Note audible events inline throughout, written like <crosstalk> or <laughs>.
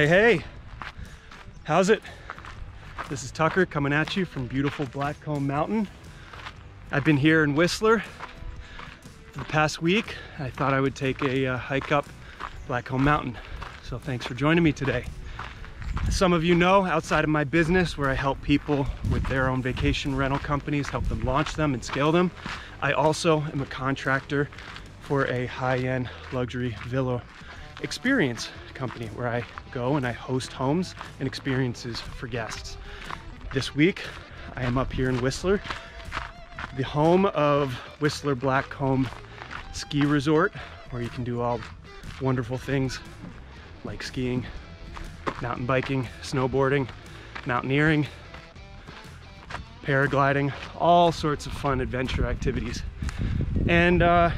Hey, hey, how's it? This is Tucker coming at you from beautiful Blackcomb Mountain. I've been here in Whistler for the past week. I thought I would take a uh, hike up Blackcomb Mountain. So thanks for joining me today. Some of you know outside of my business where I help people with their own vacation rental companies, help them launch them and scale them. I also am a contractor for a high-end luxury villa experience company where I go and I host homes and experiences for guests. This week, I am up here in Whistler, the home of Whistler Blackcomb Ski Resort, where you can do all wonderful things like skiing, mountain biking, snowboarding, mountaineering, paragliding, all sorts of fun adventure activities. And uh,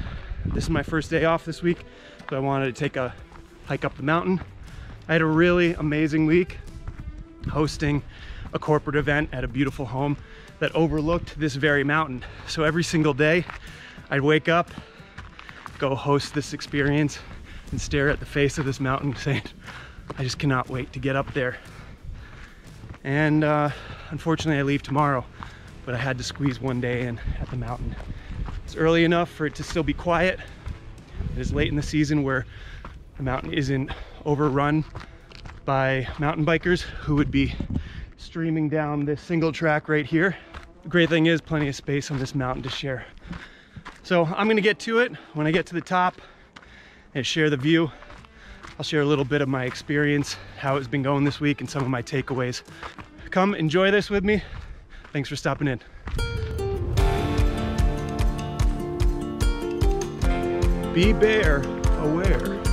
this is my first day off this week, so I wanted to take a hike up the mountain. I had a really amazing week hosting a corporate event at a beautiful home that overlooked this very mountain. So every single day I'd wake up, go host this experience and stare at the face of this mountain saying, I just cannot wait to get up there. And uh, unfortunately I leave tomorrow, but I had to squeeze one day in at the mountain. It's early enough for it to still be quiet. It is late in the season where the mountain isn't overrun by mountain bikers who would be streaming down this single track right here. The great thing is plenty of space on this mountain to share. So I'm gonna get to it when I get to the top and share the view. I'll share a little bit of my experience, how it's been going this week and some of my takeaways. Come enjoy this with me. Thanks for stopping in. Be bear aware.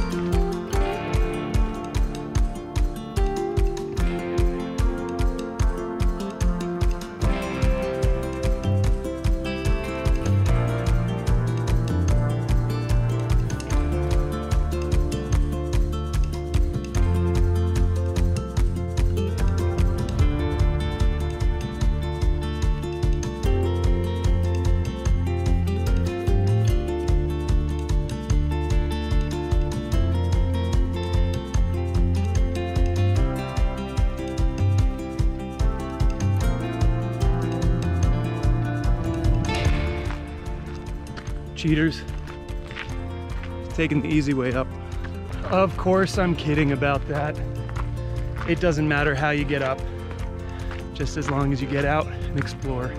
Cheaters. Taking the easy way up. Of course I'm kidding about that. It doesn't matter how you get up, just as long as you get out and explore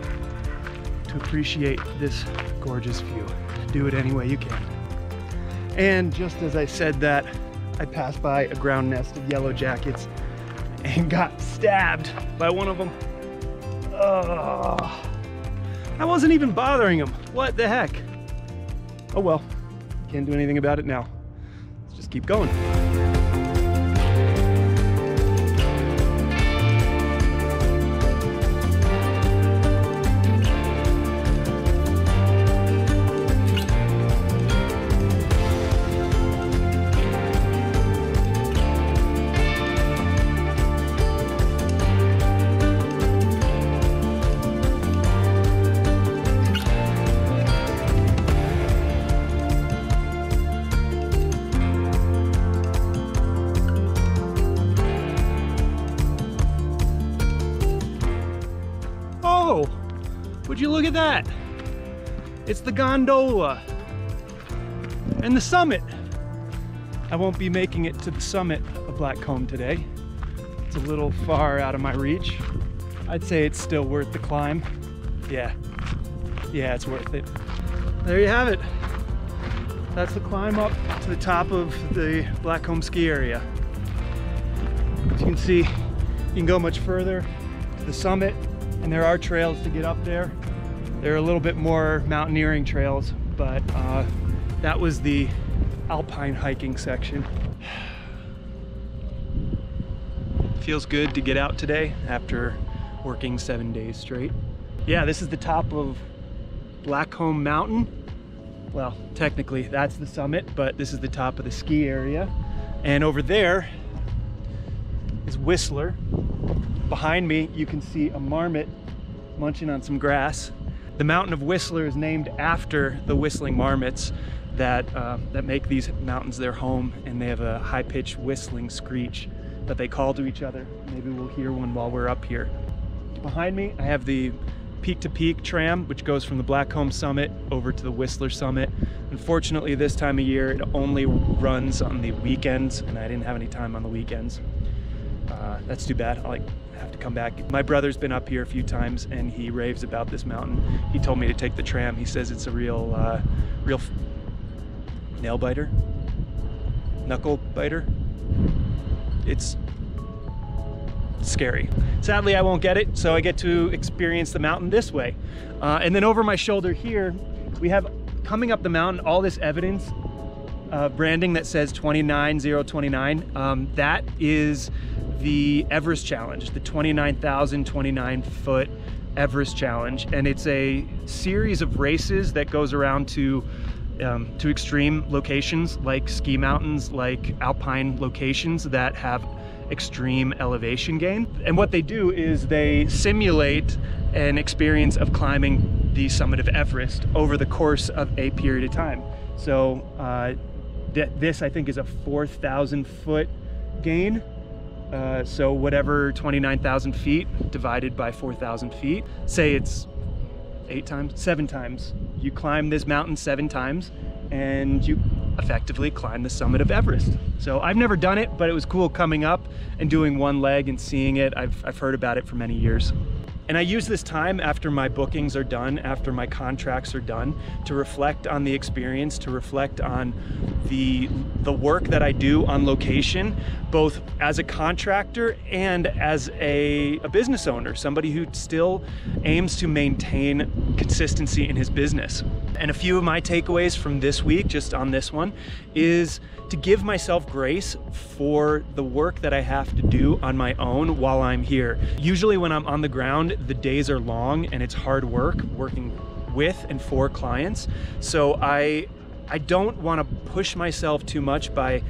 to appreciate this gorgeous view. Do it any way you can. And just as I said that, I passed by a ground nest of yellow jackets and got stabbed by one of them. I wasn't even bothering him. What the heck? Oh well, can't do anything about it now. Let's just keep going. You look at that? It's the gondola and the summit. I won't be making it to the summit of Blackcomb today. It's a little far out of my reach. I'd say it's still worth the climb. Yeah, yeah, it's worth it. There you have it. That's the climb up to the top of the Blackcomb ski area. As you can see, you can go much further to the summit and there are trails to get up there. There are a little bit more mountaineering trails, but uh, that was the alpine hiking section. <sighs> Feels good to get out today after working seven days straight. Yeah, this is the top of Blackcomb Mountain. Well, technically that's the summit, but this is the top of the ski area. And over there is Whistler. Behind me, you can see a marmot munching on some grass. The mountain of Whistler is named after the whistling marmots that, uh, that make these mountains their home and they have a high-pitched whistling screech that they call to each other. Maybe we'll hear one while we're up here. Behind me, I have the peak to peak tram, which goes from the Blackcomb Summit over to the Whistler Summit. Unfortunately, this time of year, it only runs on the weekends, and I didn't have any time on the weekends. Uh, that's too bad. I'll like have to come back. My brother's been up here a few times, and he raves about this mountain. He told me to take the tram. He says it's a real, uh, real nail biter, knuckle biter. It's scary. Sadly, I won't get it, so I get to experience the mountain this way. Uh, and then over my shoulder here, we have coming up the mountain, all this evidence, uh, branding that says 29029. Um, that is the Everest Challenge, the 29,029 foot Everest Challenge. And it's a series of races that goes around to um, to extreme locations like ski mountains, like alpine locations that have extreme elevation gain. And what they do is they simulate an experience of climbing the summit of Everest over the course of a period of time. So uh, th this I think is a 4,000 foot gain. Uh, so whatever 29,000 feet divided by 4,000 feet, say it's eight times, seven times. You climb this mountain seven times and you effectively climb the summit of Everest. So I've never done it, but it was cool coming up and doing one leg and seeing it. I've, I've heard about it for many years. And I use this time after my bookings are done, after my contracts are done, to reflect on the experience, to reflect on the, the work that I do on location, both as a contractor and as a, a business owner, somebody who still aims to maintain consistency in his business. And a few of my takeaways from this week, just on this one, is to give myself grace for the work that I have to do on my own while I'm here. Usually when I'm on the ground, the days are long and it's hard work working with and for clients. So I I don't want to push myself too much by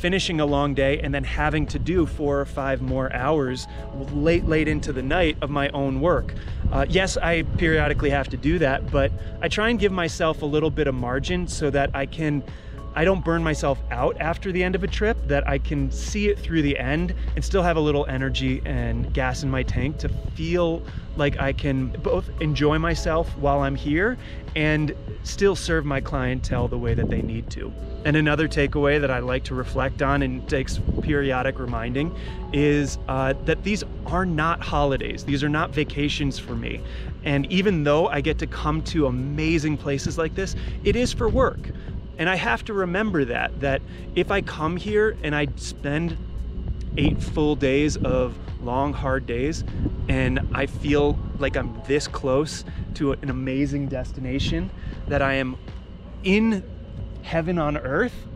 finishing a long day and then having to do four or five more hours late, late into the night of my own work. Uh, yes, I periodically have to do that, but I try and give myself a little bit of margin so that I can I don't burn myself out after the end of a trip, that I can see it through the end and still have a little energy and gas in my tank to feel like I can both enjoy myself while I'm here and still serve my clientele the way that they need to. And another takeaway that I like to reflect on and takes periodic reminding is uh, that these are not holidays. These are not vacations for me. And even though I get to come to amazing places like this, it is for work. And I have to remember that, that if I come here and I spend eight full days of long, hard days, and I feel like I'm this close to an amazing destination, that I am in heaven on earth.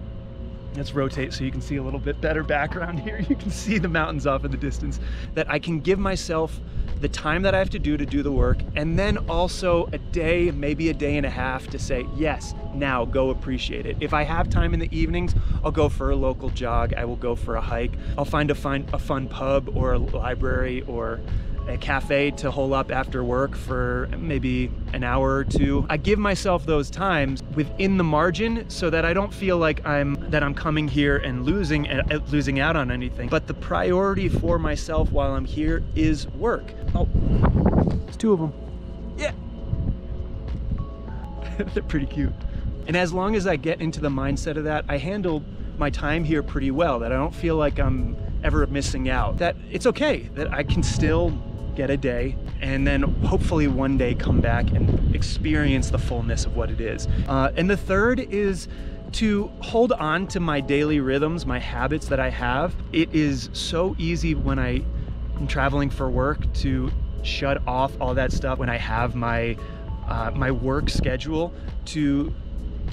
Let's rotate so you can see a little bit better background <laughs> here. You can see the mountains off in the distance. That I can give myself the time that I have to do to do the work, and then also a day, maybe a day and a half to say, yes, now go appreciate it. If I have time in the evenings, I'll go for a local jog, I will go for a hike, I'll find a fun, a fun pub or a library or a cafe to hole up after work for maybe an hour or two. I give myself those times within the margin so that I don't feel like I'm that I'm coming here and losing uh, losing out on anything. But the priority for myself while I'm here is work. Oh, it's two of them. Yeah. <laughs> They're pretty cute. And as long as I get into the mindset of that, I handle my time here pretty well, that I don't feel like I'm ever missing out, that it's okay, that I can still get a day, and then hopefully one day come back and experience the fullness of what it is. Uh, and the third is to hold on to my daily rhythms, my habits that I have. It is so easy when I am traveling for work to shut off all that stuff when I have my uh, my work schedule to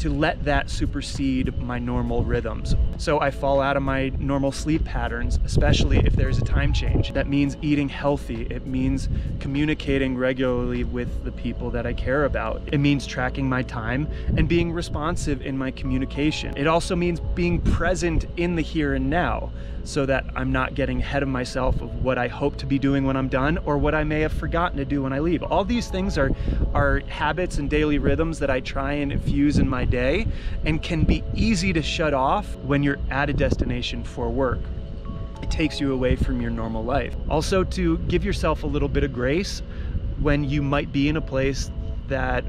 to let that supersede my normal rhythms. So I fall out of my normal sleep patterns, especially if there's a time change. That means eating healthy. It means communicating regularly with the people that I care about. It means tracking my time and being responsive in my communication. It also means being present in the here and now so that I'm not getting ahead of myself of what I hope to be doing when I'm done or what I may have forgotten to do when I leave. All these things are, are habits and daily rhythms that I try and infuse in my day and can be easy to shut off when you're at a destination for work. it takes you away from your normal life. Also to give yourself a little bit of grace when you might be in a place that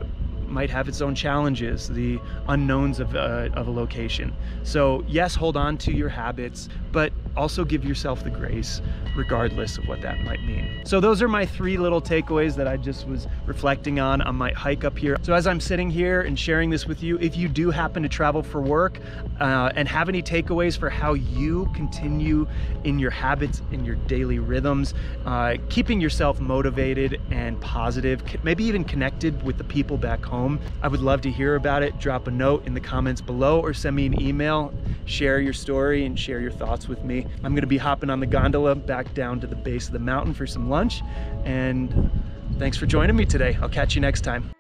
might have its own challenges, the unknowns of, uh, of a location. So yes, hold on to your habits, but also give yourself the grace regardless of what that might mean. So those are my three little takeaways that I just was reflecting on on my hike up here. So as I'm sitting here and sharing this with you, if you do happen to travel for work uh, and have any takeaways for how you continue in your habits, in your daily rhythms, uh, keeping yourself motivated and positive, maybe even connected with the people back home, I would love to hear about it. Drop a note in the comments below or send me an email, share your story and share your thoughts with me. I'm gonna be hopping on the gondola back down to the base of the mountain for some lunch. And thanks for joining me today. I'll catch you next time.